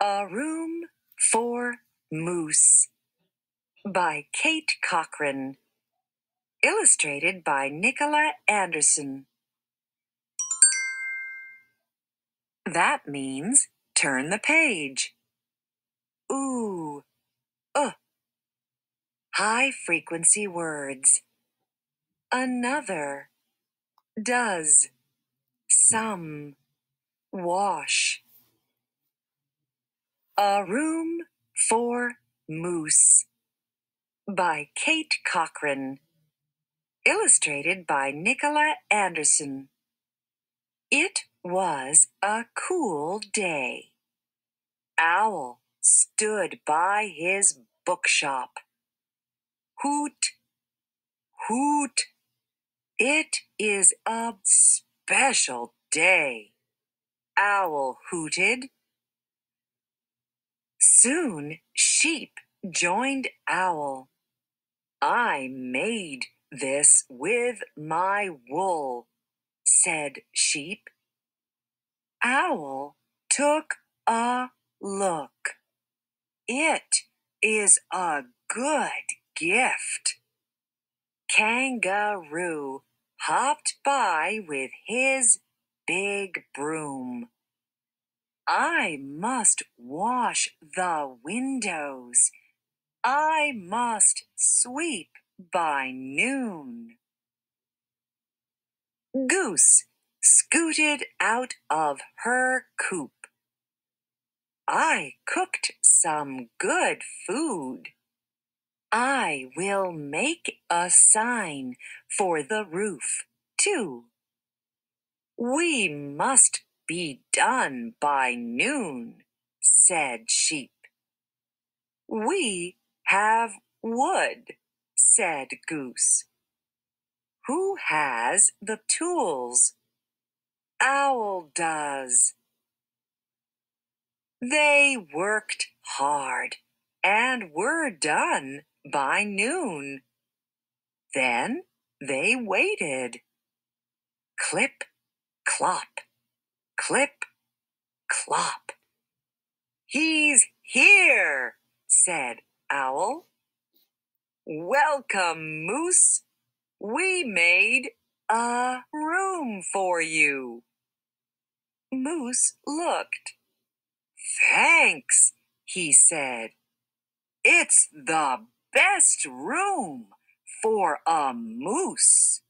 A Room for Moose by Kate Cochran. Illustrated by Nicola Anderson. That means turn the page. Ooh, uh. High frequency words. Another. Does. Some. Wash. A Room for Moose by Kate Cochran. Illustrated by Nicola Anderson. It was a cool day. Owl stood by his bookshop. Hoot, hoot. It is a special day. Owl hooted. Soon Sheep joined Owl. I made this with my wool, said Sheep. Owl took a look. It is a good gift. Kangaroo hopped by with his big broom. I must wash the windows. I must sweep by noon. Goose scooted out of her coop. I cooked some good food. I will make a sign for the roof, too. We must be done by noon, said Sheep. We have wood, said Goose. Who has the tools? Owl does. They worked hard and were done by noon. Then they waited. Clip, clop, clip, clop. He's here, said Owl. Welcome, Moose. We made a room for you. Moose looked. Thanks, he said. It's the best room for a moose.